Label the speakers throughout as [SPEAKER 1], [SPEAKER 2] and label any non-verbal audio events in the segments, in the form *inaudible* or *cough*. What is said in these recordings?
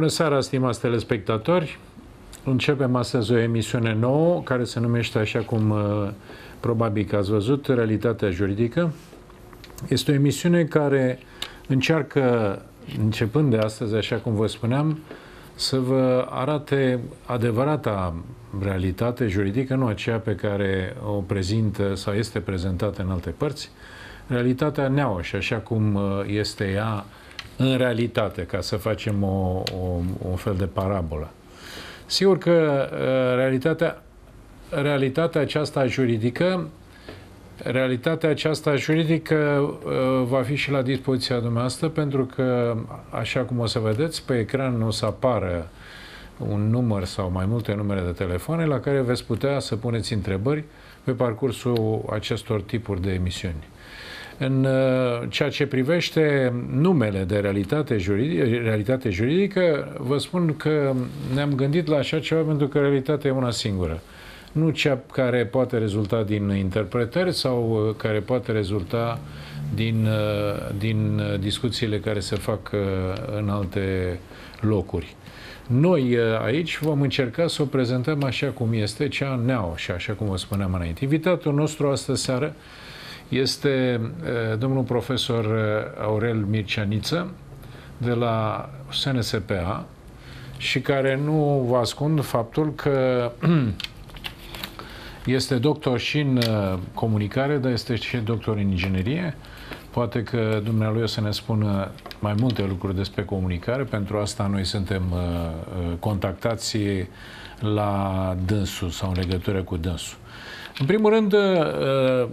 [SPEAKER 1] Bună seara, stimați telespectatori! Începem astăzi o emisiune nouă care se numește, așa cum uh, probabil că ați văzut, Realitatea Juridică. Este o emisiune care încearcă, începând de astăzi, așa cum vă spuneam, să vă arate adevărata realitate juridică, nu aceea pe care o prezintă sau este prezentată în alte părți, realitatea neauș, așa cum uh, este ea în realitate, ca să facem o, o, un fel de parabolă. Sigur că uh, realitatea, realitatea aceasta juridică Realitatea aceasta juridică uh, va fi și la dispoziția dumneavoastră pentru că, așa cum o să vedeți, pe ecran o să apară un număr sau mai multe numere de telefoane la care veți putea să puneți întrebări pe parcursul acestor tipuri de emisiuni. În uh, ceea ce privește numele de realitate juridică, realitate juridică, vă spun că ne-am gândit la așa ceva pentru că realitatea e una singură. Nu cea care poate rezulta din interpretări sau uh, care poate rezulta din, uh, din discuțiile care se fac în alte locuri. Noi aici vom încerca să o prezentăm așa cum este, cea neau și așa cum vă spuneam înainte. Invitatul nostru astă seară este domnul profesor Aurel Mirceaniță de la SNSPA și care nu vă ascund faptul că *clears throat* este doctor și în comunicare, dar este și doctor în inginerie. Poate că dumnealui o să ne spună mai multe lucruri despre comunicare. Pentru asta noi suntem contactați la dânsul sau în legătură cu dânsul. În primul rând, uh,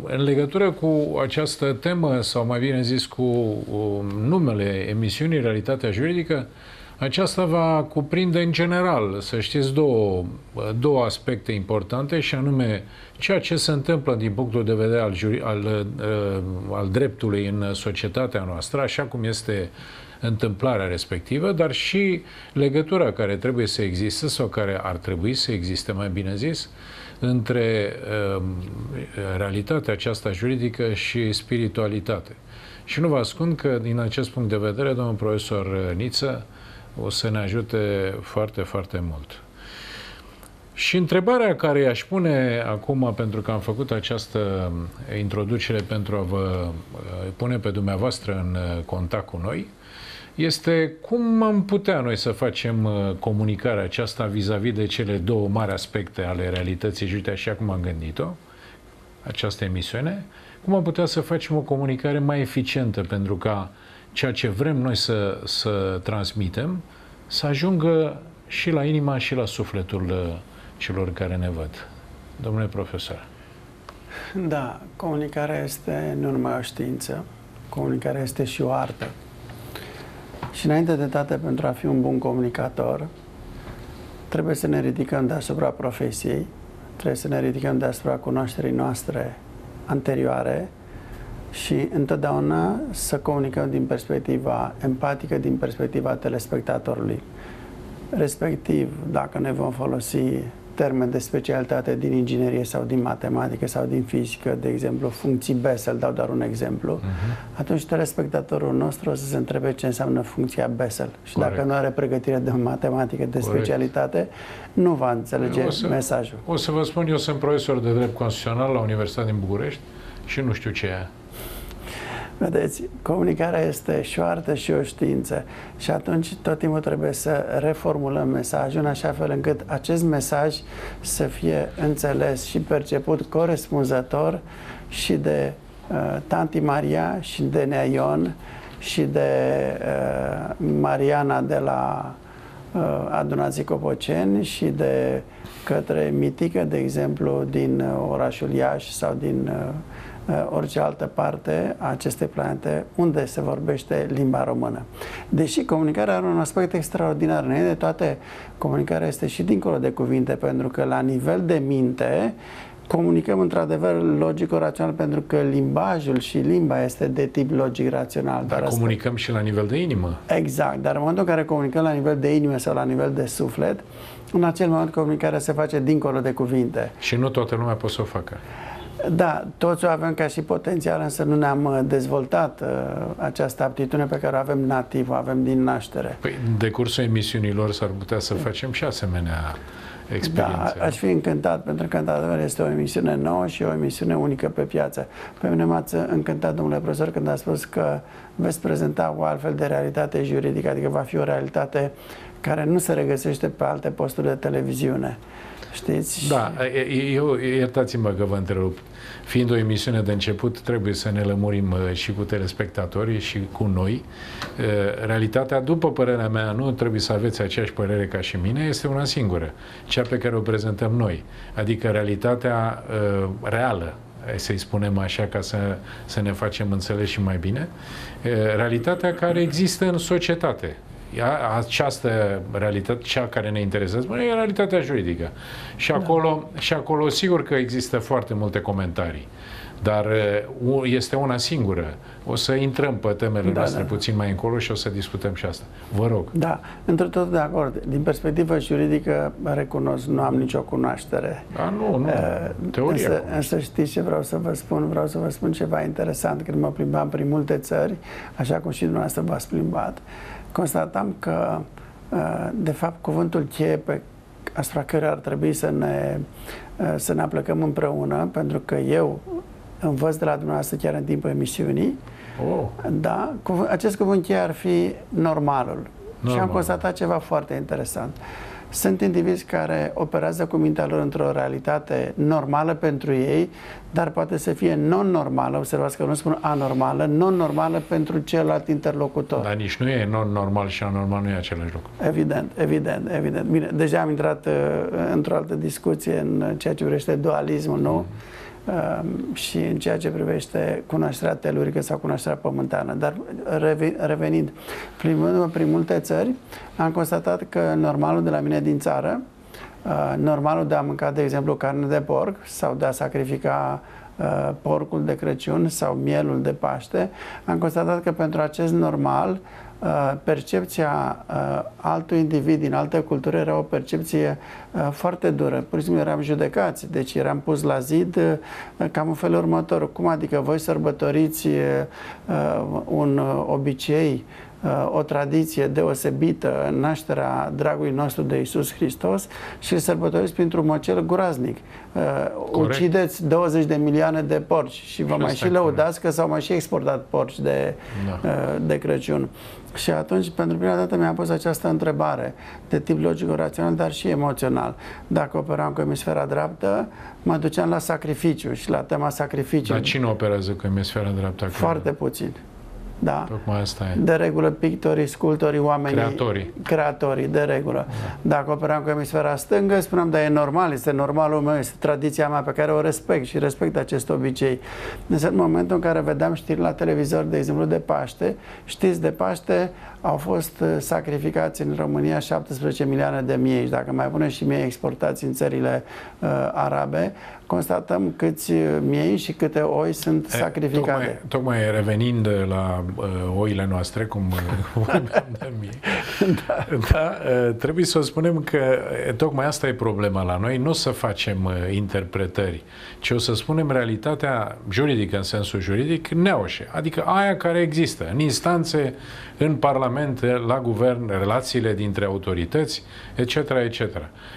[SPEAKER 1] în legătură cu această temă, sau mai bine zis cu um, numele emisiunii Realitatea Juridică, aceasta va cuprinde în general, să știți, două, două aspecte importante și anume ceea ce se întâmplă din punctul de vedere al, juri, al, uh, al dreptului în societatea noastră, așa cum este întâmplarea respectivă, dar și legătura care trebuie să existe sau care ar trebui să existe, mai bine zis, între uh, realitatea aceasta juridică și spiritualitate. Și nu vă ascund că, din acest punct de vedere, domnul profesor Niță o să ne ajute foarte, foarte mult. Și întrebarea care i-aș pune acum, pentru că am făcut această introducere pentru a vă pune pe dumneavoastră în contact cu noi, este cum am putea noi să facem uh, comunicarea aceasta vis-a-vis -vis de cele două mari aspecte ale realității jute, așa cum am gândit-o, această emisiune, cum am putea să facem o comunicare mai eficientă pentru ca ceea ce vrem noi să, să transmitem să ajungă și la inima și la sufletul uh, celor care ne văd. Domnule profesor.
[SPEAKER 2] Da, comunicarea este nu numai o știință, comunicarea este și o artă. Și înainte de toate, pentru a fi un bun comunicator, trebuie să ne ridicăm deasupra profesiei, trebuie să ne ridicăm deasupra cunoașterii noastre anterioare și întotdeauna să comunicăm din perspectiva empatică, din perspectiva telespectatorului. Respectiv, dacă ne vom folosi termen de specialitate din inginerie sau din matematică sau din fizică, de exemplu, funcții Bessel, dau doar un exemplu, uh-huh. atunci telespectatorul nostru o să se întrebe ce înseamnă funcția Bessel. Și Corect. dacă nu are pregătire de matematică, de Corect. specialitate, nu va înțelege o să, mesajul.
[SPEAKER 1] O să vă spun, eu sunt profesor de drept constituțional la Universitatea din București și nu știu ce e.
[SPEAKER 2] Vedeți, comunicarea este și o artă și o știință. Și atunci tot timpul trebuie să reformulăm mesajul în așa fel încât acest mesaj să fie înțeles și perceput corespunzător și de uh, Tanti Maria și de Neaion și de uh, Mariana de la uh, Adunații Copoceni și de către Mitică, de exemplu, din uh, orașul Iași sau din uh, Uh, orice altă parte a acestei planete unde se vorbește limba română. Deși comunicarea are un aspect extraordinar, de toate, comunicarea este și dincolo de cuvinte, pentru că la nivel de minte comunicăm într-adevăr logico-rațional pentru că limbajul și limba este de tip logic-rațional.
[SPEAKER 1] Dar, dar comunicăm și la nivel de inimă.
[SPEAKER 2] Exact, dar în momentul în care comunicăm la nivel de inimă sau la nivel de suflet, în acel moment comunicarea se face dincolo de cuvinte.
[SPEAKER 1] Și nu toată lumea poate să o facă.
[SPEAKER 2] Da, toți o avem ca și potențial, însă nu ne-am uh, dezvoltat uh, această aptitudine pe care o avem nativ, o avem din naștere.
[SPEAKER 1] Păi, în decursul emisiunilor s-ar putea să facem și asemenea experiențe.
[SPEAKER 2] Da, aș fi încântat, pentru că, într-adevăr, este o emisiune nouă și o emisiune unică pe piață. Pe mine m-ați încântat, domnule profesor, când a spus că veți prezenta o altfel de realitate juridică, adică va fi o realitate care nu se regăsește pe alte posturi de televiziune. Știți?
[SPEAKER 1] Da, eu, iertați-mă că vă întrerup. Fiind o emisiune de început, trebuie să ne lămurim uh, și cu telespectatorii și cu noi. Uh, realitatea, după părerea mea, nu trebuie să aveți aceeași părere ca și mine, este una singură, cea pe care o prezentăm noi. Adică realitatea uh, reală, să-i spunem așa ca să, să ne facem înțeles și mai bine, realitatea care există în societate această realitate, cea care ne interesează, e realitatea juridică. Și da. acolo, și acolo sigur că există foarte multe comentarii. Dar este una singură. O să intrăm pe temele da, noastre da. puțin mai încolo și o să discutăm și asta. Vă rog.
[SPEAKER 2] Da, într tot de acord. Din perspectivă juridică, recunosc, nu am nicio cunoaștere.
[SPEAKER 1] A, nu, nu. Uh, Teoria.
[SPEAKER 2] Însă, însă știți ce vreau să vă spun? Vreau să vă spun ceva interesant. Când mă plimbam prin multe țări, așa cum și dumneavoastră v-ați plimbat, constatam că, uh, de fapt, cuvântul cheie pe asupra care ar trebui să ne, uh, să ne aplicăm împreună, pentru că eu învăț de la dumneavoastră chiar în timpul emisiunii, oh. da, acest cuvânt cheie ar fi normalul. Normal. Și am constatat ceva foarte interesant. Uh, sunt indivizi care operează cu mintea lor într-o realitate normală pentru ei, dar poate să fie non-normală, observați că nu spun anormală, non-normală pentru celălalt interlocutor.
[SPEAKER 1] Dar nici nu e non-normal și anormal nu e același lucru.
[SPEAKER 2] Evident, evident, evident. Bine, deja am intrat uh, într-o altă discuție în ceea ce privește dualismul, nu? Mm Ehm, și în ceea ce privește cunoașterea telurică sau cunoașterea pământeană. Dar revenind, plimbându-mă prin multe țări, am constatat că normalul de la mine din țară, uh, normalul de a mânca, de exemplu, carne de porc sau de a sacrifica uh, porcul de Crăciun sau mielul de Paște, am constatat că pentru acest normal Uh, percepția uh, altui individ din altă cultură era o percepție uh, foarte dură. Pur și simplu eram judecați, deci eram pus la zid cam în felul următor. Cum adică voi sărbătoriți un obicei o tradiție deosebită, nașterea dragului nostru de Isus Hristos și îl sărbătoriți printr-un măcel groaznic. Corect. Ucideți 20 de milioane de porci și vă mai și lăudați că s-au mai și exportat porci de, da. de Crăciun. Și atunci, pentru prima dată, mi-a pus această întrebare de tip logico-rațional, dar și emoțional. Dacă operam cu emisfera dreaptă, mă duceam la sacrificiu și la tema sacrificiu.
[SPEAKER 1] Dar cine operează cu emisfera dreaptă?
[SPEAKER 2] Foarte puțin. Da.
[SPEAKER 1] Tocmai asta e.
[SPEAKER 2] De regulă, pictorii, sculptorii, oamenii...
[SPEAKER 1] Creatorii.
[SPEAKER 2] Creatorii, de regulă. Da. Dacă operam cu emisfera stângă, spuneam, dar e normal, este normalul meu, este tradiția mea pe care o respect și respect acest obicei. Însă în momentul în care vedeam știri la televizor, de exemplu, de Paște, știți, de Paște au fost uh, sacrificați în România 17 milioane de miei și dacă mai punem și miei exportați în țările uh, arabe, constatăm câți miei și câte oi sunt e, sacrificate.
[SPEAKER 1] Tocmai, tocmai revenind la uh, oile noastre, cum uh, vorbeam de miei, da. da, uh, trebuie să spunem că tocmai asta e problema la noi, nu o să facem uh, interpretări, ci o să spunem realitatea juridică în sensul juridic neoșe, adică aia care există în instanțe, în Parlament, la guvern, relațiile dintre autorități, etc., etc.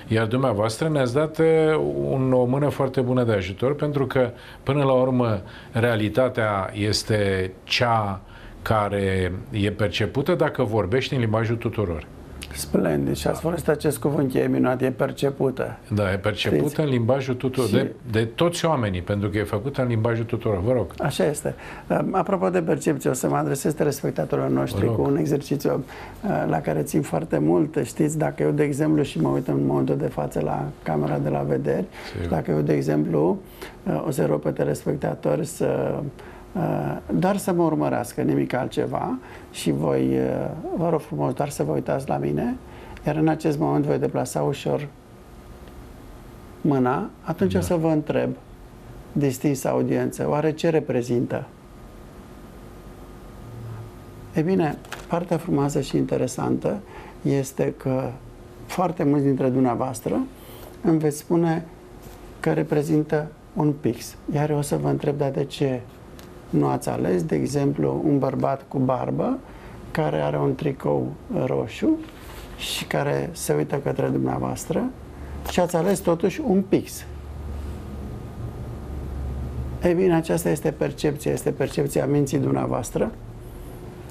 [SPEAKER 1] Iar dumneavoastră ne-ați dat uh, un, o mână foarte bună de ajutor, pentru că, până la urmă, realitatea este cea care e percepută dacă vorbești în limbajul tuturor.
[SPEAKER 2] Splendid. Și ați folosit acest cuvânt, e minunat, e percepută.
[SPEAKER 1] Da, e percepută Știți? în limbajul tuturor, și... de, de toți oamenii, pentru că e făcută în limbajul tuturor. Vă rog.
[SPEAKER 2] Așa este. Apropo de percepție, o să mă adresez telespectatorilor noștri cu un exercițiu uh, la care țin foarte mult. Știți, dacă eu, de exemplu, și mă uit în momentul de față la camera de la vederi, Sigur. dacă eu, de exemplu, uh, o să rog pe telespectatori să Uh, doar să mă urmărească, nimic altceva și voi, uh, vă rog frumos, doar să vă uitați la mine, iar în acest moment voi deplasa ușor mâna, atunci da. o să vă întreb, distinsă audiență, oare ce reprezintă? E bine, partea frumoasă și interesantă este că foarte mulți dintre dumneavoastră îmi veți spune că reprezintă un pix. Iar eu o să vă întreb, dar de ce nu ați ales, de exemplu, un bărbat cu barbă care are un tricou roșu și care se uită către dumneavoastră și ați ales totuși un pix. Ei bine, aceasta este percepția, este percepția minții dumneavoastră,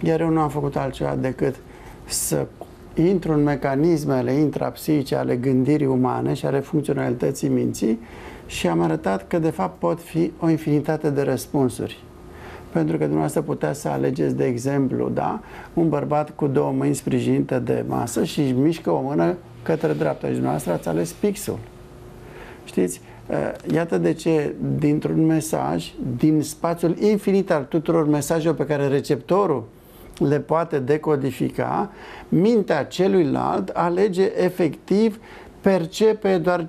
[SPEAKER 2] iar eu nu am făcut altceva decât să intru în mecanismele intrapsice ale gândirii umane și ale funcționalității minții și am arătat că de fapt pot fi o infinitate de răspunsuri. Pentru că dumneavoastră putea să alegeți, de exemplu, da, un bărbat cu două mâini sprijinite de masă și își mișcă o mână către dreapta și dumneavoastră ați ales pixul. Știți? Eh, iată de ce, dintr-un mesaj, din spațiul infinit al tuturor mesajelor pe care receptorul le poate decodifica, mintea celuilalt alege efectiv, percepe doar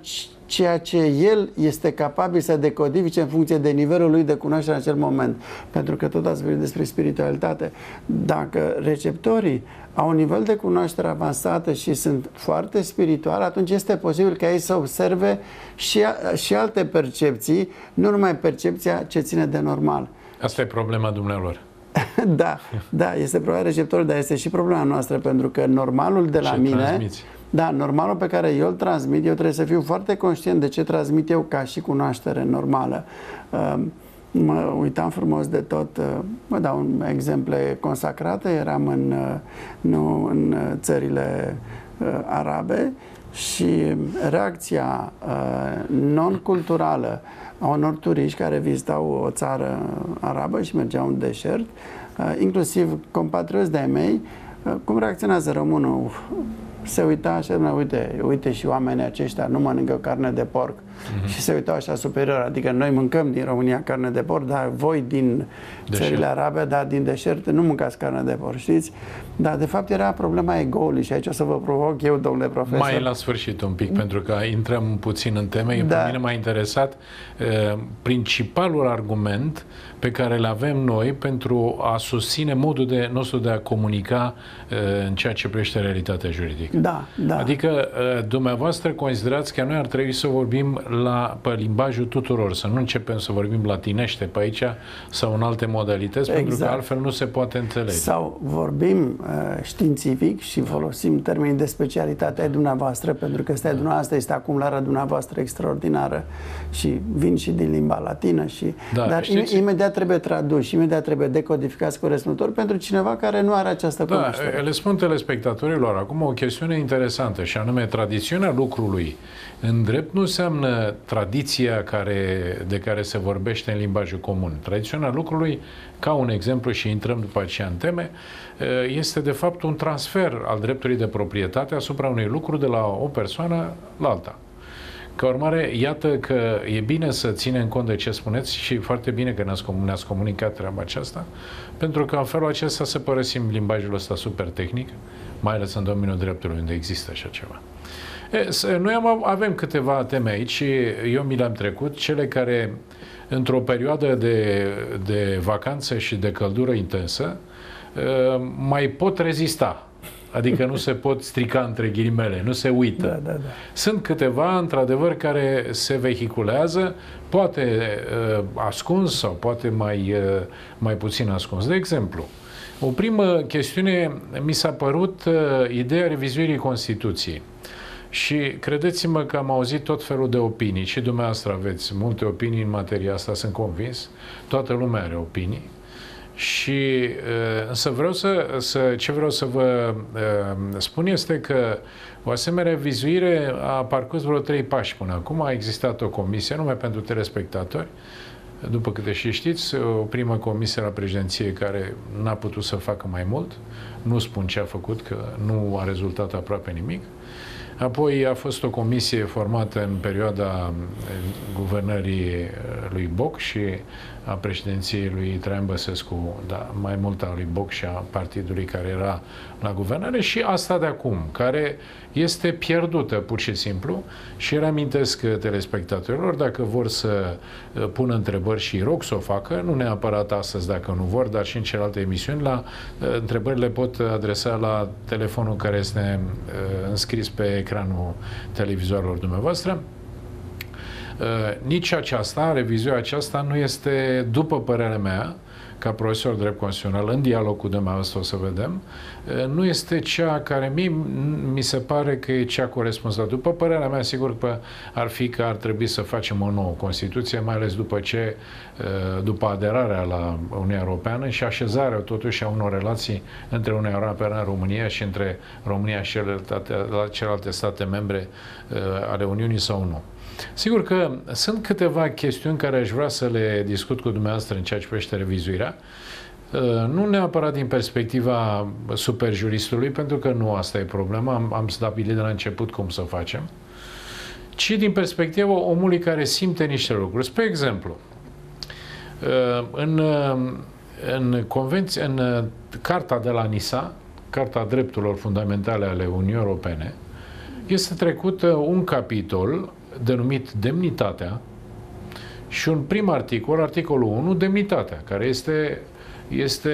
[SPEAKER 2] ceea ce el este capabil să decodifice în funcție de nivelul lui de cunoaștere în acel moment. Pentru că tot ați vorbit despre spiritualitate. Dacă receptorii au un nivel de cunoaștere avansată și sunt foarte spirituali, atunci este posibil ca ei să observe și, și alte percepții, nu numai percepția ce ține de normal.
[SPEAKER 1] Asta e problema dumnealor. *laughs*
[SPEAKER 2] da, da, este problema receptorului, dar este și problema noastră, pentru că normalul de la ce mine... Transmiți? Da, normalul pe care eu îl transmit, eu trebuie să fiu foarte conștient de ce transmit eu ca și cunoaștere normală. Um, mă uitam frumos de tot, uh, mă dau un exemple consacrate, eram în, uh, nu, în țările uh, arabe și reacția non-culturală a unor turiști care vizitau o țară arabă și mergeau în deșert, inclusiv compatrioți de-ai mei, cum reacționează românul? Se uita așa, uite, uite și oamenii aceștia nu mănâncă carne de porc mm-hmm. și se uitau așa superior, adică noi mâncăm din România carne de porc, dar voi din deșert. țările arabe, dar din deșert nu mâncați carne de porc, știți? Dar de fapt era problema egoului și aici o să vă provoc eu, domnule profesor.
[SPEAKER 1] Mai la sfârșit un pic, pentru că intrăm puțin în teme, da. pe mine m-a interesat uh, principalul argument pe care le avem noi pentru a susține modul de, nostru de a comunica uh, în ceea ce privește realitatea juridică.
[SPEAKER 2] Da, da.
[SPEAKER 1] Adică uh, dumneavoastră considerați că noi ar trebui să vorbim la, pe limbajul tuturor, să nu începem să vorbim latinește pe aici sau în alte modalități, exact. pentru că exact. altfel nu se poate înțelege.
[SPEAKER 2] Sau vorbim uh, științific și folosim termenii de specialitate ai dumneavoastră, pentru că stai dumneavoastră este acumularea dumneavoastră extraordinară și vin și din limba latină și da, dar știți? imediat trebuie tradus, imediat trebuie decodificați corespunzător pentru cineva care nu are această da, cunoaștere.
[SPEAKER 1] Le spun telespectatorilor acum o chestiune interesantă și anume tradițiunea lucrului în drept nu înseamnă tradiția care, de care se vorbește în limbajul comun. Tradiția lucrului, ca un exemplu și intrăm după aceea în teme, este de fapt un transfer al dreptului de proprietate asupra unui lucru de la o persoană la alta. Ca urmare, iată că e bine să ținem cont de ce spuneți și foarte bine că ne-ați, ne comunicat treaba aceasta, pentru că în felul acesta să părăsim limbajul ăsta super tehnic, mai ales în domeniul dreptului unde există așa ceva. E, noi am, avem câteva teme aici și eu mi le-am trecut, cele care într-o perioadă de, de vacanță și de căldură intensă mai pot rezista. Adică nu se pot strica între ghilimele, nu se uită.
[SPEAKER 2] Da, da, da.
[SPEAKER 1] Sunt câteva, într-adevăr, care se vehiculează, poate uh, ascuns sau poate mai, uh, mai puțin ascuns. De exemplu, o primă chestiune mi s-a părut uh, ideea revizuirii Constituției. Și credeți-mă că am auzit tot felul de opinii și dumneavoastră aveți multe opinii în materia asta, sunt convins. Toată lumea are opinii. Și uh, însă vreau să, să, ce vreau să vă uh, spun este că o asemenea vizuire a parcurs vreo trei pași până acum. A existat o comisie, numai pentru telespectatori, după câte și știți, o primă comisie la președinție care n-a putut să facă mai mult. Nu spun ce a făcut, că nu a rezultat aproape nimic. Apoi a fost o comisie formată în perioada guvernării lui Boc și a președinției lui Traian Băsescu, da, mai mult a lui Boc și a partidului care era la guvernare și asta de acum, care este pierdută pur și simplu. Și reamintesc telespectatorilor dacă vor să uh, pună întrebări și rog să o facă, nu neapărat astăzi dacă nu vor, dar și în celelalte emisiuni, la uh, întrebările pot adresa la telefonul care este uh, înscris pe ecranul televizorului dumneavoastră nici aceasta, revizuirea aceasta, nu este, după părerea mea, ca profesor drept constituțional, în dialog cu dumneavoastră o să vedem, nu este cea care mi, mi se pare că e cea corespunzătoare. După părerea mea, sigur că ar fi că ar trebui să facem o nouă Constituție, mai ales după ce, după aderarea la Uniunea Europeană și așezarea totuși a unor relații între Uniunea Europeană, România și între România și celelalte, celelalte state membre ale Uniunii sau nu. Sigur că sunt câteva chestiuni care aș vrea să le discut cu dumneavoastră în ceea ce privește revizuirea. Uh, nu neapărat din perspectiva superjuristului, pentru că nu asta e problema, am, am stabilit de la început cum să facem, ci din perspectiva omului care simte niște lucruri. Spre exemplu, uh, în, uh, în, convenție, în Carta de la Nisa, Carta Drepturilor Fundamentale ale Uniunii Europene, este trecut un capitol denumit Demnitatea și un prim articol, articolul 1, Demnitatea, care este, este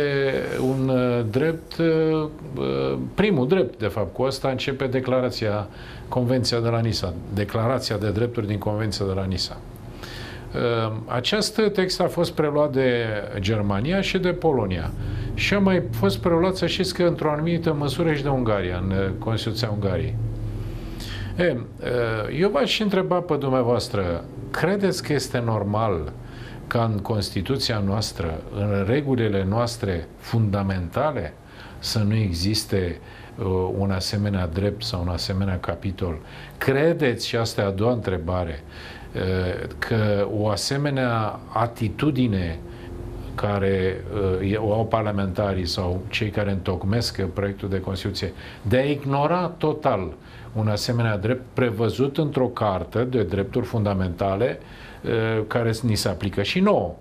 [SPEAKER 1] un uh, drept, uh, uh, primul drept, de fapt, cu asta începe declarația, Convenția de la Nisa, declarația de drepturi din Convenția de la Nisa. Acest text a fost preluat de Germania și de Polonia și a mai fost preluat, să știți că, într-o anumită măsură și de Ungaria, în Constituția Ungariei. E, eu v-aș întreba pe dumneavoastră, credeți că este normal ca în Constituția noastră, în regulile noastre fundamentale, să nu existe uh, un asemenea drept sau un asemenea capitol? Credeți, și asta e a doua întrebare, uh, că o asemenea atitudine care uh, o au parlamentarii sau cei care întocmesc proiectul de Constituție, de a ignora total un asemenea drept prevăzut într-o cartă de drepturi fundamentale uh, care ni se aplică și nouă.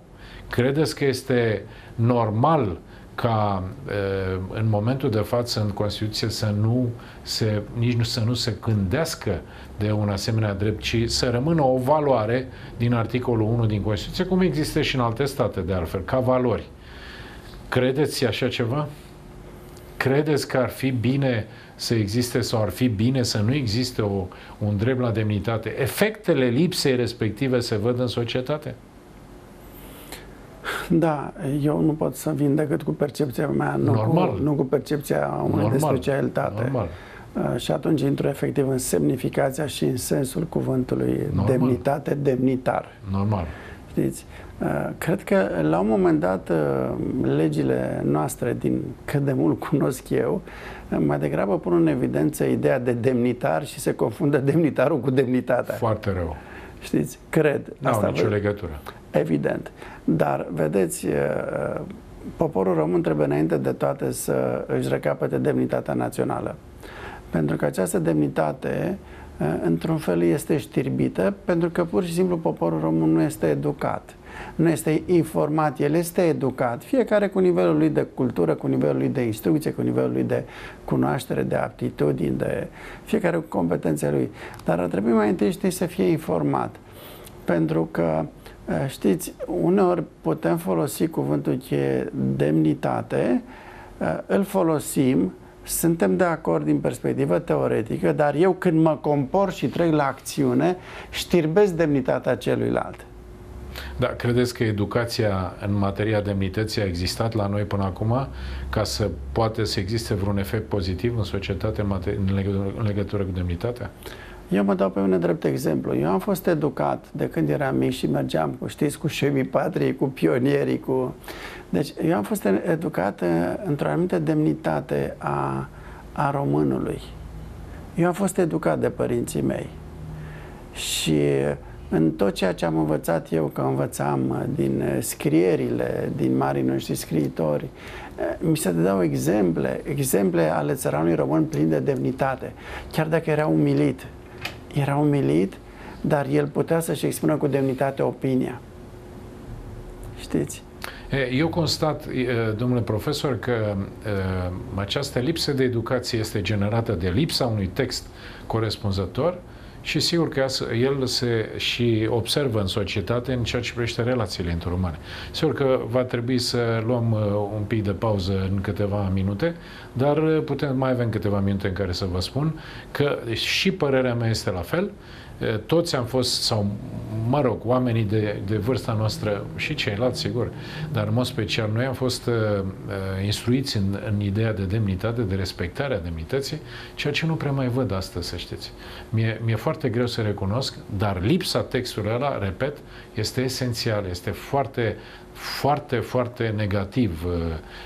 [SPEAKER 1] Credeți că este normal ca uh, în momentul de față în Constituție să nu se, nici nu, să nu se gândească de un asemenea drept, ci să rămână o valoare din articolul 1 din Constituție, cum există și în alte state de altfel, ca valori. Credeți așa ceva? Credeți că ar fi bine să existe sau ar fi bine să nu existe o, un drept la demnitate? Efectele lipsei respective se văd în societate?
[SPEAKER 2] Da, eu nu pot să vin decât cu percepția mea, nu,
[SPEAKER 1] Normal.
[SPEAKER 2] Cu, nu cu percepția unui de specialitate.
[SPEAKER 1] Normal.
[SPEAKER 2] Uh, și atunci intru efectiv în semnificația și în sensul cuvântului Normal. demnitate, demnitar.
[SPEAKER 1] Normal.
[SPEAKER 2] Știți? Uh, cred că la un moment dat uh, legile noastre, din cât de mult *laughs* cunosc eu, mai degrabă pun în evidență ideea de demnitar și se confundă demnitarul cu demnitatea.
[SPEAKER 1] Foarte rău.
[SPEAKER 2] Știți? Cred.
[SPEAKER 1] Nu au nicio legătură.
[SPEAKER 2] Evident. Dar, vedeți, poporul român trebuie înainte de toate să își recapete demnitatea națională. Pentru că această demnitate, într-un fel, este știrbită, pentru că pur și simplu poporul român nu este educat nu este informat, el este educat, fiecare cu nivelul lui de cultură, cu nivelul lui de instrucție, cu nivelul lui de cunoaștere, de aptitudini, de fiecare cu competențele lui. Dar ar trebui mai întâi știi să fie informat. Pentru că eh, Știți, uneori putem folosi cuvântul cheie demnitate, eh, îl folosim, suntem de acord din perspectivă teoretică, dar eu când mă compor și trec la acțiune, știrbesc demnitatea celuilalt.
[SPEAKER 1] Da, credeți că educația în materia demnității a existat la noi până acum ca să poate să existe vreun efect pozitiv în societate în, mater- în, legătură, în legătură cu demnitatea?
[SPEAKER 2] Eu mă dau pe un drept exemplu. Eu am fost educat de când eram mic și mergeam cu, știți, cu șemii patrii, cu pionierii, cu... Deci eu am fost educat uh, într-o anumită demnitate a, a românului. Eu am fost educat de părinții mei. Și în tot ceea ce am învățat eu, că învățam uh, din uh, scrierile, din marii noștri scriitori, uh, mi se dădeau exemple, exemple ale țăranului român plin de demnitate. Chiar dacă era umilit, era umilit, dar el putea să-și expună cu demnitate opinia. Știți?
[SPEAKER 1] Eu constat, domnule profesor, că această lipsă de educație este generată de lipsa unui text corespunzător și sigur că el se și observă în societate în ceea ce privește relațiile interumane. Sigur că va trebui să luăm uh, un pic de pauză în câteva minute, dar uh, putem, mai avem câteva minute în care să vă spun că și părerea mea este la fel, toți am fost, sau mă rog, oamenii de, de vârsta noastră și ceilalți, sigur, dar în mod special noi am fost uh, instruiți în, în ideea de demnitate, de respectarea demnității, ceea ce nu prea mai văd astăzi, să știți. Mi-e, mi-e foarte greu să recunosc, dar lipsa textului ăla, repet, este esențial, este foarte, foarte, foarte negativ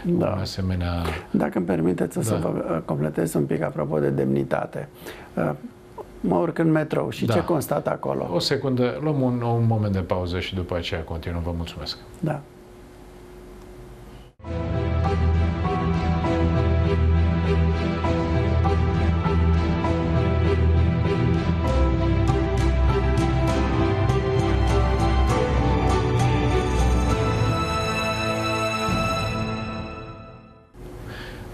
[SPEAKER 1] da. un asemenea...
[SPEAKER 2] Dacă îmi permiteți da. să vă completez un pic apropo de demnitate mă urc în metrou și da. ce constat acolo?
[SPEAKER 1] O secundă, luăm un, un moment de pauză și după aceea continuăm. Vă mulțumesc.
[SPEAKER 2] Da.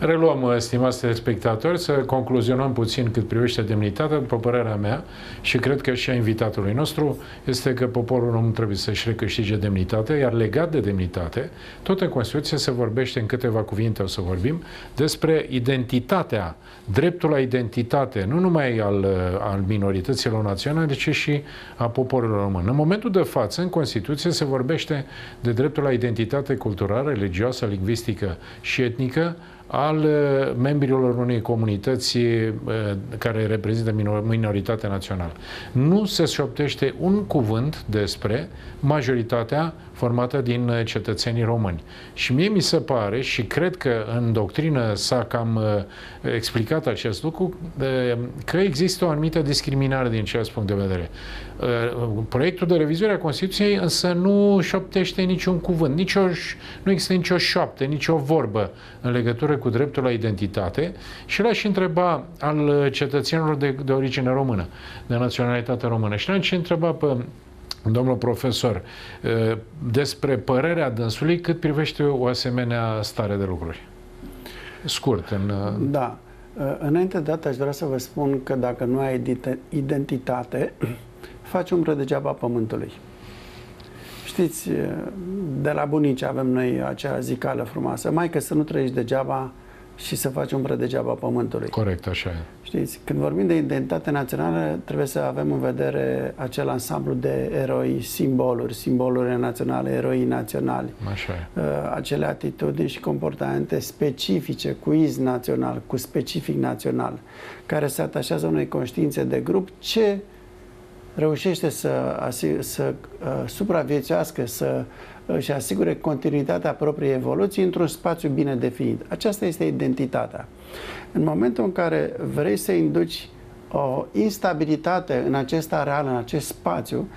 [SPEAKER 1] Reluăm, uh, stimați telespectatori, să concluzionăm puțin cât privește demnitatea, după părerea mea, și cred că și a invitatului nostru, este că poporul nu trebuie să-și recâștige demnitatea, iar legat de demnitate, tot în Constituție se vorbește în câteva cuvinte, o să vorbim, despre identitatea, dreptul la identitate, nu numai al, uh, al minorităților naționale, ci și a poporului român. În momentul de față, în Constituție, se vorbește de dreptul la identitate culturală, religioasă, lingvistică și etnică, al uh, membrilor unei comunități uh, care reprezintă minoritatea națională. Nu se șoptește un cuvânt despre majoritatea formată din uh, cetățenii români. Și mie mi se pare, și cred că în doctrină s-a cam explicat acest lucru, că există o anumită discriminare din acest punct de vedere. Proiectul de revizuire a Constituției însă nu șoptește niciun cuvânt, nicio, nu există nicio șoaptă, nicio vorbă în legătură cu dreptul la identitate și l-aș întreba al cetățenilor de, de origine română, de naționalitate română. Și l-aș întreba pe domnul profesor despre părerea dânsului cât privește o asemenea stare de lucruri. Scurt. În...
[SPEAKER 2] Da. Înainte de dată aș vrea să vă spun că dacă nu ai identitate, *clears throat* faci umbră degeaba pământului. Știți, de la bunici avem noi acea zicală frumoasă, mai că să nu trăiești degeaba și să faci umbră degeaba pământului.
[SPEAKER 1] Corect, așa e.
[SPEAKER 2] Știți, când vorbim de identitate națională, trebuie să avem în vedere acel ansamblu de eroi, simboluri, simbolurile naționale, eroi naționali.
[SPEAKER 1] Așa e.
[SPEAKER 2] Uh, acele atitudini și comportamente specifice, cu iz național, cu specific național, care se atașează unei conștiințe de grup ce reușește să, să uh, supraviețuiască, să își asigure continuitatea propriei evoluții într-un spațiu bine definit. Aceasta este identitatea. În momentul în care vrei să induci o instabilitate în acest areal, în acest spațiu,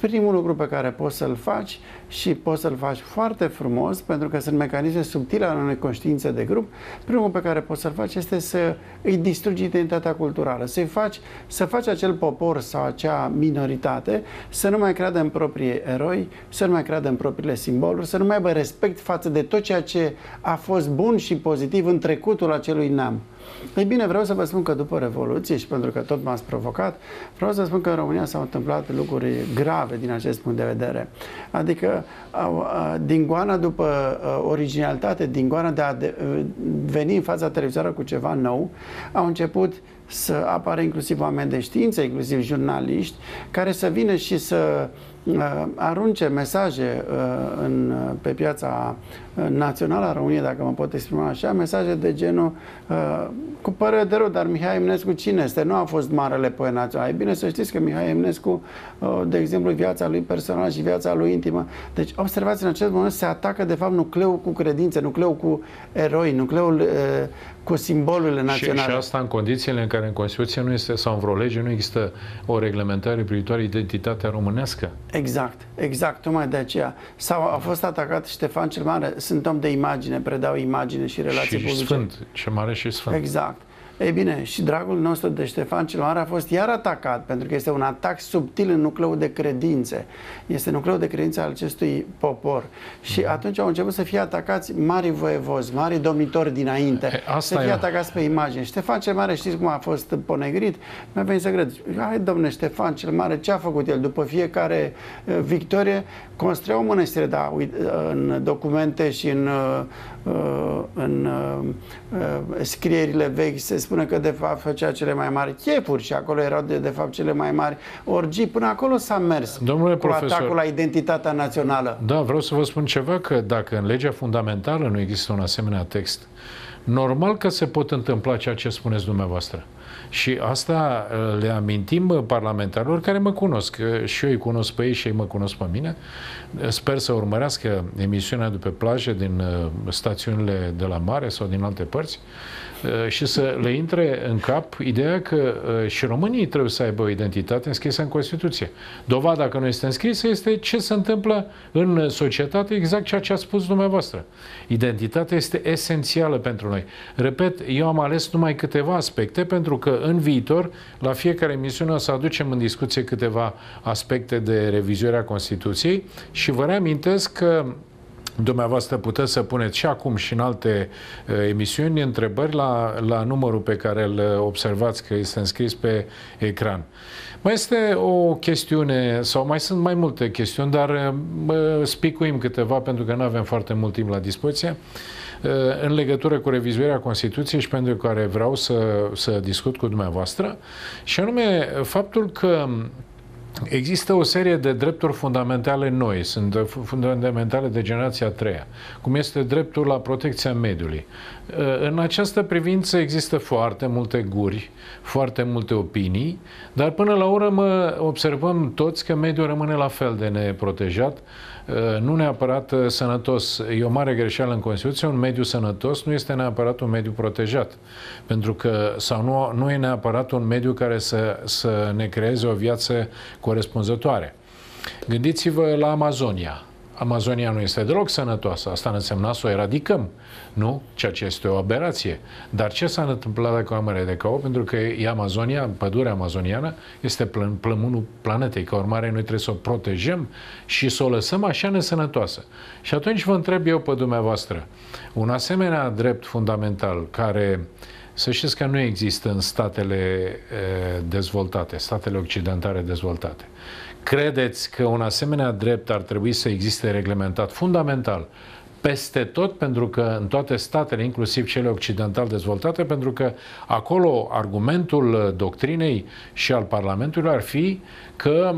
[SPEAKER 2] primul lucru pe care poți să-l faci și poți să-l faci foarte frumos, pentru că sunt mecanisme subtile ale unei conștiințe de grup, primul pe care poți să-l faci este să îi distrugi identitatea culturală, să-i faci, să faci acel popor sau acea minoritate să nu mai creadă în proprii eroi, să nu mai creadă în propriile simboluri, să nu mai aibă respect față de tot ceea ce a fost bun și pozitiv în trecutul acelui neam. Ei bine, vreau să vă spun că după Revoluție și pentru că tot m-ați provocat, vreau să spun că în România s-au întâmplat lucruri grave din acest punct de vedere. Adică din goana după originalitate, din goana de a veni în fața televizoră cu ceva nou, au început să apară inclusiv oameni de știință, inclusiv jurnaliști, care să vină și să uh, arunce mesaje uh, în, pe piața națională a României, dacă mă pot exprima așa, mesaje de genul uh, cu părere de rău, dar Mihai Eminescu cine este? Nu a fost marele poet național. E bine să știți că Mihai Eminescu, uh, de exemplu, viața lui personală și viața lui intimă. Deci, observați, în acest moment se atacă, de fapt, nucleul cu credințe, nucleul cu eroi, nucleul uh, cu simbolurile naționale.
[SPEAKER 1] Și, și asta în condițiile în care în Constituție nu este, sau în vreo lege, nu există o reglementare privitoare identitatea românească.
[SPEAKER 2] Exact, exact, tocmai de aceea. Sau a fost atacat Ștefan cel Mare, sunt om de imagine, predau imagine și relații și publice.
[SPEAKER 1] sfânt, ce mare și sfânt.
[SPEAKER 2] Exact. Ei bine, și dragul nostru de Ștefan cel Mare a fost iar atacat, pentru că este un atac subtil în nucleul de credințe. Este nucleul de credințe al acestui popor. Și mhm. atunci au început să fie atacați mari voievozi, mari domnitori dinainte, Asta să fie e. atacați pe imagine. Ștefan cel Mare, știți cum a fost ponegrit? Mi-a venit să cred. Hai, domne, Ștefan cel Mare, ce a făcut el? După fiecare uh, victorie, construia o mănăstire, da, în documente și în, uh, în uh, scrierile vechi se spune că de fapt făcea cele mai mari chefuri și acolo erau de, de fapt cele mai mari orgii. Până acolo s-a mers
[SPEAKER 1] Domnule
[SPEAKER 2] cu
[SPEAKER 1] profesor,
[SPEAKER 2] atacul la identitatea națională.
[SPEAKER 1] Da, vreau să vă spun ceva, că dacă în legea fundamentală nu există un asemenea text, normal că se pot întâmpla ceea ce spuneți dumneavoastră. Și asta uh, le amintim uh, parlamentarilor care mă cunosc. Și eu îi cunosc pe ei și ei mă cunosc pe mine. Uh, sper să urmărească emisiunea de pe plajă din stațiunile de la mare sau din alte părți Uh, și să le intre în cap ideea că uh, și românii trebuie să aibă o identitate înscrisă în Constituție. Dovada că nu este înscrisă este ce se întâmplă în societate, exact ceea ce a spus dumneavoastră. Identitatea este esențială pentru noi. Repet, eu am ales numai câteva aspecte pentru că în viitor, la fiecare emisiune o să aducem în discuție câteva aspecte de revizuire a Constituției și vă reamintesc că Dumneavoastră puteți să puneți și acum și în alte uh, emisiuni întrebări la, la numărul pe care îl observați că este înscris pe ecran. Mai este o chestiune, sau mai sunt mai multe chestiuni, dar uh, spicuim câteva pentru că nu avem foarte mult timp la dispoziție uh, în legătură cu revizuirea Constituției și pentru care vreau să, să discut cu dumneavoastră, și anume faptul că Există o serie de drepturi fundamentale noi, sunt fundamentale de generația a treia, cum este dreptul la protecția mediului. În această privință există foarte multe guri, foarte multe opinii, dar până la urmă observăm toți că mediul rămâne la fel de neprotejat, Uh, nu neapărat uh, sănătos. E o mare greșeală în Constituție. Un mediu sănătos nu este neapărat un mediu protejat. Pentru că, sau nu, nu e neapărat un mediu care să, să ne creeze o viață corespunzătoare. Gândiți-vă la Amazonia. Amazonia nu este deloc sănătoasă. Asta însemna să o eradicăm, nu? Ceea ce este o aberație. Dar ce s-a întâmplat cu amele de cao? Pentru că e Amazonia, pădurea amazoniană, este plă- plămânul planetei. Ca urmare, noi trebuie să o protejăm și să o lăsăm așa nesănătoasă. Și atunci vă întreb eu pe dumneavoastră, un asemenea drept fundamental care să știți că nu există în statele e, dezvoltate, statele occidentale dezvoltate. Credeți că un asemenea drept ar trebui să existe reglementat fundamental peste tot, pentru că în toate statele, inclusiv cele occidental dezvoltate, pentru că acolo argumentul doctrinei și al Parlamentului ar fi că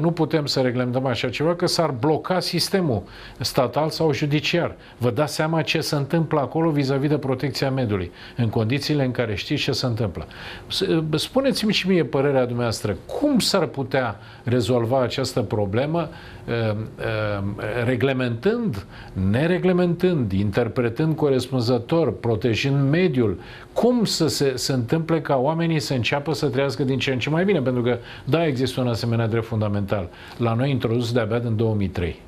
[SPEAKER 1] nu putem să reglementăm așa ceva, că s-ar bloca sistemul statal sau judiciar. Vă dați seama ce se întâmplă acolo vis-a-vis de protecția mediului, în condițiile în care știți ce se întâmplă. Spuneți-mi și mie părerea dumneavoastră, cum s-ar putea rezolva această problemă reglementând, nereglementând, interpretând corespunzător, protejând mediul, cum să se, se întâmple ca oamenii să înceapă să trăiască din ce în ce mai bine? Pentru că, da, există un asemenea drept fundamental. La noi introdus de-abia din 2003.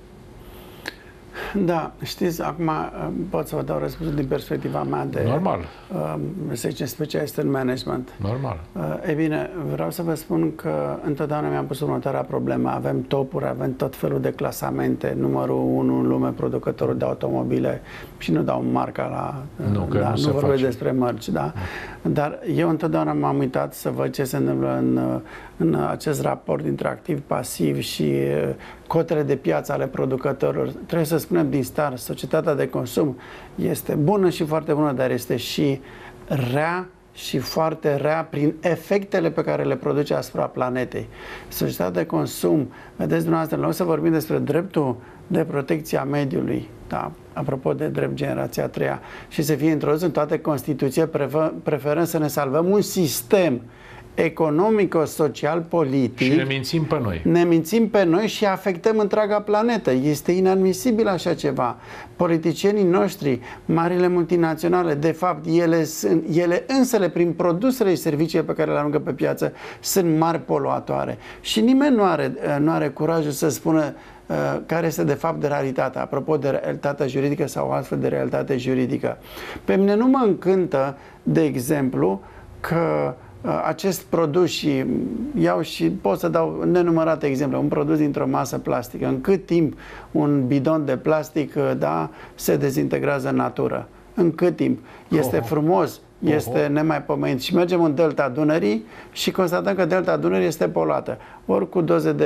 [SPEAKER 2] Da, știți, acum uh, pot să vă dau răspunsul din perspectiva mea de,
[SPEAKER 1] Normal.
[SPEAKER 2] Uh, să zicem, specialist în management.
[SPEAKER 1] Normal.
[SPEAKER 2] Uh, e bine, vreau să vă spun că întotdeauna mi-am pus următoarea problemă. Avem topuri, avem tot felul de clasamente, numărul 1 în lume, producătorul de automobile și nu dau marca la...
[SPEAKER 1] Nu, că
[SPEAKER 2] da,
[SPEAKER 1] nu,
[SPEAKER 2] nu vorbesc
[SPEAKER 1] face.
[SPEAKER 2] despre mărci, da. Dar eu întotdeauna m-am uitat să văd ce se întâmplă în, în acest raport dintre activ-pasiv și cotele de piață ale producătorilor. Trebuie să spunem din start, societatea de consum este bună și foarte bună, dar este și rea și foarte rea prin efectele pe care le produce asupra planetei. Societatea de consum, vedeți dumneavoastră, în loc să vorbim despre dreptul de protecție a mediului, da, apropo de drept generația a treia, și să fie introdus în toate Constituție, preferăm să ne salvăm un sistem economico-social, politic.
[SPEAKER 1] Și ne mințim pe noi.
[SPEAKER 2] Ne mințim pe noi și afectăm întreaga planetă. Este inadmisibil așa ceva. Politicienii noștri, marile multinaționale, de fapt, ele, sunt, ele însele, prin produsele și serviciile pe care le aruncă pe piață, sunt mari poluatoare. Și nimeni nu are, nu are curajul să spună uh, care este de fapt de realitate, apropo de realitatea juridică sau altfel de realitate juridică. Pe mine nu mă încântă, de exemplu, că uh, acest produs și iau și pot să dau nenumărate exemple, un produs dintr-o masă plastică, în cât timp un bidon de plastic uh, da, se dezintegrează în natură, în cât timp. Este oh. frumos, este uh-huh. nemaipomenit. Și mergem în delta Dunării și constatăm că delta Dunării este poluată. Ori cu doze de,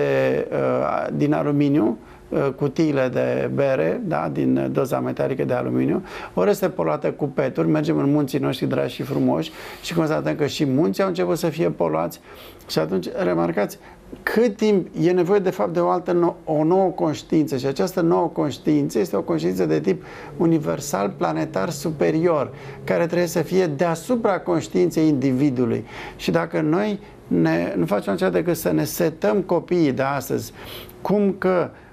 [SPEAKER 2] uh, din aluminiu, uh, cutiile de bere, da, din doza metalică de aluminiu, ori este poluată cu peturi, mergem în munții noștri dragi și frumoși și constatăm că și munții au început să fie poluați. Și atunci, remarcați, cât timp e nevoie de fapt de o altă nou, o nouă conștiință. Și această nouă conștiință este o conștiință de tip universal, planetar, superior, care trebuie să fie deasupra conștiinței individului. Și dacă noi ne, nu facem altceva decât să ne setăm copiii de astăzi, cum că uh,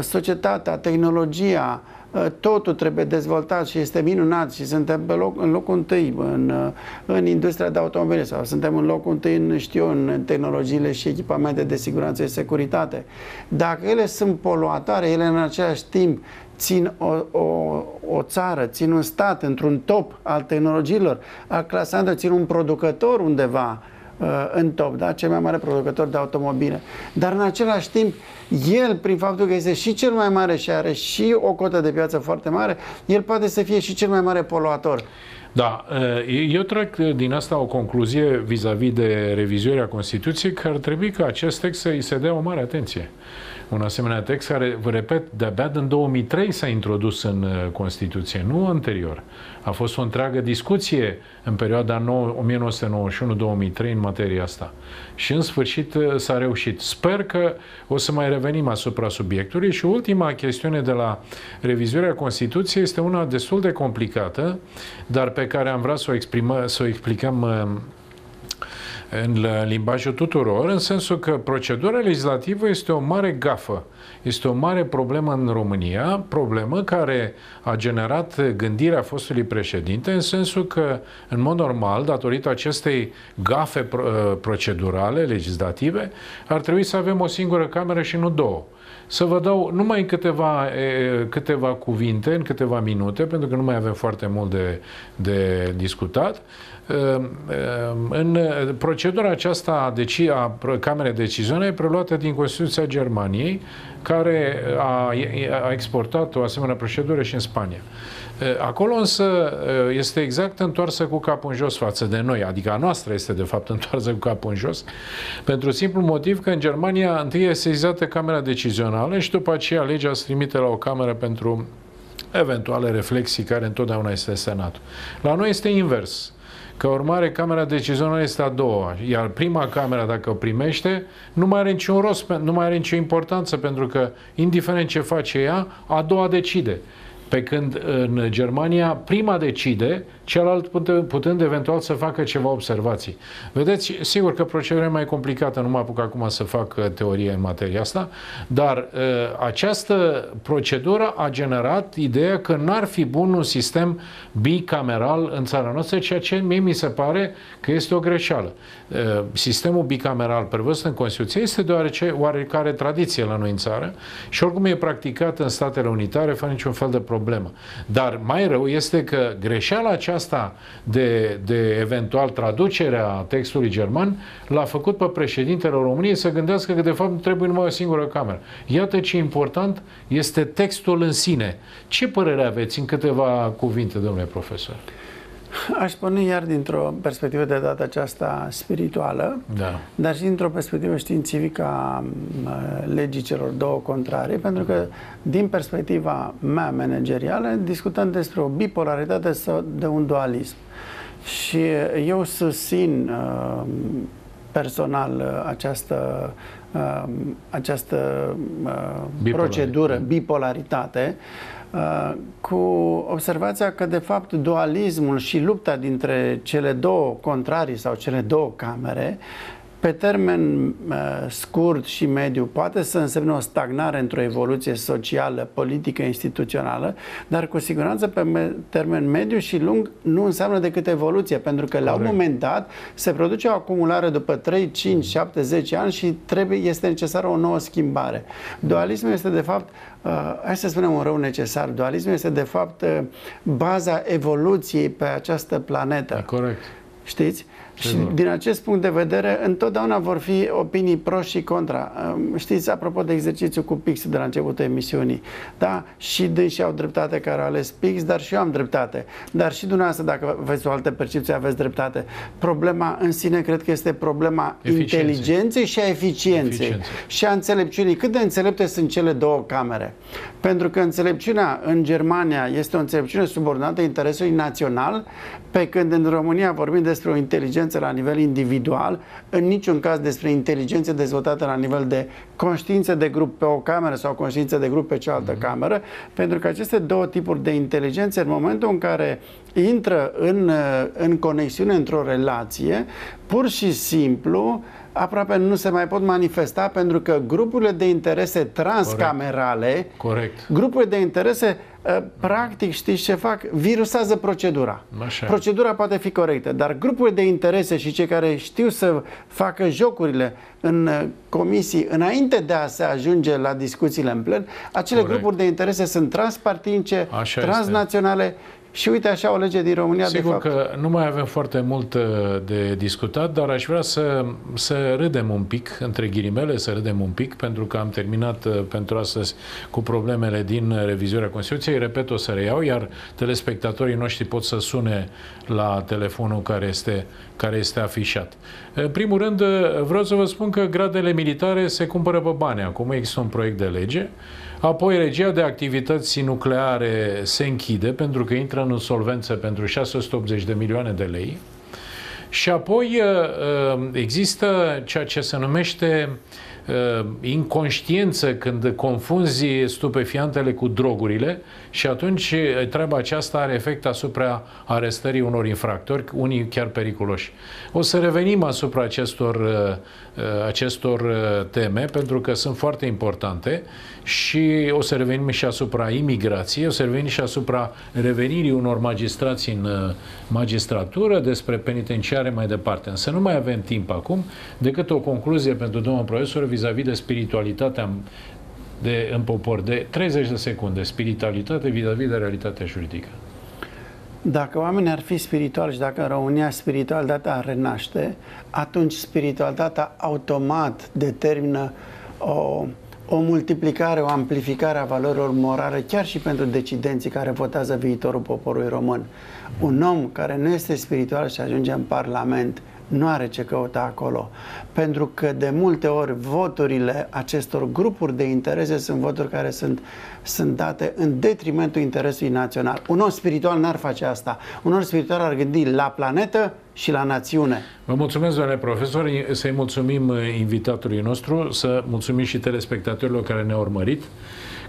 [SPEAKER 2] societatea, tehnologia, uh, Uh, totul trebuie dezvoltat și este minunat și suntem pe loc, în locul întâi în, uh, în industria de automobile sau suntem în locul întâi în, știu, în tehnologiile și echipamente de siguranță și securitate. Dacă ele sunt poluatoare, ele în același timp țin o, o, o țară, țin un stat într-un top al tehnologiilor, al clasandă, țin un producător undeva, uh, în top, da? cel mai mare producător de automobile. Dar în același timp, el, prin faptul că este și cel mai mare și are și o cotă de piață foarte mare, el poate să fie și cel mai mare poluator.
[SPEAKER 1] Da, eu trec din asta o concluzie vis-a-vis de revizuirea Constituției că ar trebui ca acest text să îi se dea o mare atenție un asemenea text care, vă repet, de-abia în 2003 s-a introdus în uh, Constituție, nu anterior. A fost o întreagă discuție în perioada 1991-2003 în materia asta. Și în sfârșit uh, s-a reușit. Sper că o să mai revenim asupra subiectului și ultima chestiune de la revizuirea Constituției este una destul de complicată, dar pe care am vrea să o, exprimă, să o explicăm uh, în limbajul tuturor, în sensul că procedura legislativă este o mare gafă. Este o mare problemă în România, problemă care a generat gândirea fostului președinte, în sensul că, în mod normal, datorită acestei gafe uh, procedurale, legislative, ar trebui să avem o singură cameră și nu două să vă dau numai câteva, câteva cuvinte, în câteva minute, pentru că nu mai avem foarte mult de, de discutat. Ehm, ehm, în procedura aceasta deci, a Camerei Decizionale e preluată din Constituția Germaniei, care a, a exportat o asemenea procedură și în Spania. Acolo însă este exact întoarsă cu capul în jos față de noi, adică a noastră este de fapt *laughs* întoarsă cu capul în jos, pentru simplu motiv că în Germania întâi este sezizată Camera Decizională și după aceea legea se trimite la o cameră pentru eventuale reflexii care întotdeauna este Senatul. La noi este invers. Ca urmare, camera decizională este a doua, iar prima camera, dacă o primește, nu mai are niciun rost, nu mai are nicio importanță, pentru că, indiferent ce face ea, a doua decide. Pe când în Germania prima decide, celălalt putând eventual să facă ceva observații. Vedeți, sigur că procedura e mai complicată, nu mă apuc acum să fac uh, teorie în materia asta, dar uh, această procedură a generat ideea că n-ar fi bun un sistem bicameral în țara noastră, ceea ce mie mi se pare că este o greșeală. Uh, sistemul bicameral prevăzut în Constituție este deoarece oarecare tradiție la noi în țară și oricum e practicat în Statele Unitare fără niciun fel de problemă. Dar mai rău este că greșeala aceasta de, de eventual traducerea textului german l-a făcut pe președintele României să gândească că de fapt nu trebuie numai o singură cameră. Iată ce important este textul în sine. Ce părere aveți în câteva cuvinte, domnule profesor?
[SPEAKER 2] Aș spune iar dintr-o perspectivă de data aceasta spirituală, da. dar și dintr-o perspectivă științifică a legii celor două contrare, pentru că din perspectiva mea managerială discutăm despre o bipolaritate sau de un dualism. Și eu susțin uh, personal uh, această, uh, această procedură, bipolaritate, Uh, cu observația că, de fapt, dualismul și lupta dintre cele două contrarii sau cele două camere pe termen uh, scurt și mediu poate să însemne o stagnare într-o evoluție socială, politică, instituțională, dar cu siguranță pe me- termen mediu și lung nu înseamnă decât evoluție, pentru că la un moment dat se produce o acumulare după 3, 5, 7, 10 ani și trebuie, este necesară o nouă schimbare. Dualismul este de fapt, uh, hai să spunem un rău necesar, dualismul este de fapt uh, baza evoluției pe această planetă.
[SPEAKER 1] Corect.
[SPEAKER 2] Știți? Și din acest punct de vedere, întotdeauna vor fi opinii pro și contra. Știți, apropo de exercițiul cu Pix de la începutul emisiunii, da? Și dânsii au dreptate care au ales Pix, dar și eu am dreptate. Dar și dumneavoastră, dacă veți o altă percepție, aveți dreptate. Problema în sine, cred că este problema Eficienței. inteligenței și a eficienței. Eficienței. Și a înțelepciunii. Cât de înțelepte sunt cele două camere? Pentru că înțelepciunea în Germania este o înțelepciune subordonată interesului național, pe când în România vorbim despre o inteligență la nivel individual, în niciun caz despre inteligență dezvoltată la nivel de conștiință de grup pe o cameră sau conștiință de grup pe cealaltă mm-hmm. cameră, pentru că aceste două tipuri de inteligență, în momentul în care intră în, în conexiune într-o relație, pur și simplu aproape nu se mai pot manifesta pentru că grupurile de interese transcamerale,
[SPEAKER 1] Corect. Corect.
[SPEAKER 2] grupurile de interese Ă, practic, știți ce fac? Virusează procedura.
[SPEAKER 1] Așa.
[SPEAKER 2] Procedura poate fi corectă, dar grupurile de interese și cei care știu să facă jocurile în ă, comisii înainte de a se ajunge la discuțiile în plen, acele Corect. grupuri de interese sunt transpartinice, Așa transnaționale este și uite așa o lege din România
[SPEAKER 1] Sigur
[SPEAKER 2] de fapt.
[SPEAKER 1] că nu mai avem foarte mult uh, de discutat, dar aș vrea să, să râdem un pic, între ghilimele, să râdem un pic, pentru că am terminat uh, pentru astăzi cu problemele din revizuirea Constituției. Repet, o să reiau, iar telespectatorii noștri pot să sune la telefonul care este, care este afișat. În primul rând, uh, vreau să vă spun că gradele militare se cumpără pe bani. Acum există un proiect de lege Apoi regia de activități nucleare se închide pentru că intră în insolvență pentru 680 de milioane de lei. Și apoi uh, uh, există ceea ce se numește uh, inconștiență când confunzi stupefiantele cu drogurile și atunci treaba aceasta are efect asupra arestării unor infractori, unii chiar periculoși. O să revenim asupra acestor, acestor teme pentru că sunt foarte importante și o să revenim și asupra imigrației, o să revenim și asupra revenirii unor magistrați în uh, magistratură, despre penitenciare mai departe. Însă nu mai avem timp acum decât o concluzie pentru domnul profesor vis-a-vis de spiritualitatea de, în popor, de 30 de secunde, spiritualitate vis-a-vis de realitatea juridică.
[SPEAKER 2] Dacă oamenii ar fi spirituali și dacă în România spiritualitatea ar renaște, atunci spiritualitatea automat determină o o multiplicare, o amplificare a valorilor morale, chiar și pentru decidenții care votează viitorul poporului român. Un om care nu este spiritual și ajunge în Parlament nu are ce căuta acolo. Pentru că de multe ori voturile acestor grupuri de interese sunt voturi care sunt, sunt date în detrimentul interesului național. Un om spiritual n-ar face asta. Un om spiritual ar gândi la planetă și la națiune.
[SPEAKER 1] Vă mulțumesc, doamne profesor, să-i mulțumim invitatului nostru, să mulțumim și telespectatorilor care ne-au urmărit.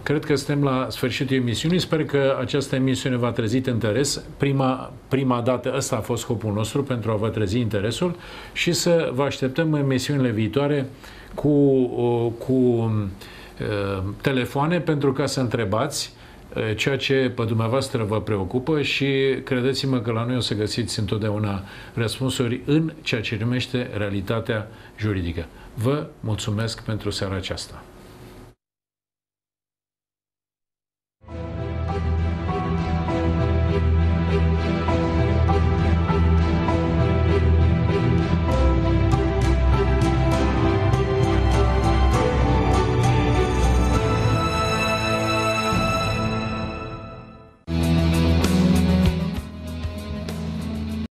[SPEAKER 1] Cred că suntem la sfârșitul emisiunii. Sper că această emisiune va trezi interes. Prima, prima dată ăsta a fost scopul nostru pentru a vă trezi interesul și să vă așteptăm în emisiunile viitoare cu, cu uh, telefoane pentru ca să întrebați uh, ceea ce pe dumneavoastră vă preocupă și credeți-mă că la noi o să găsiți întotdeauna răspunsuri în ceea ce numește realitatea juridică. Vă mulțumesc pentru seara aceasta.